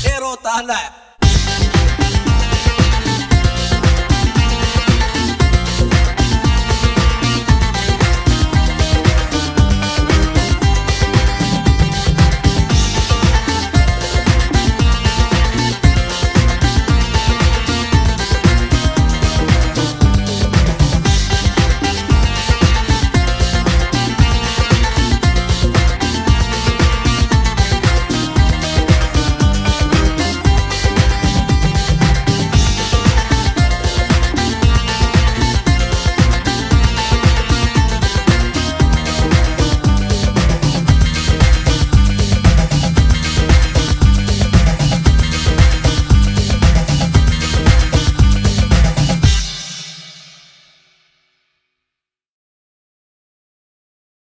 शेरों ताला है।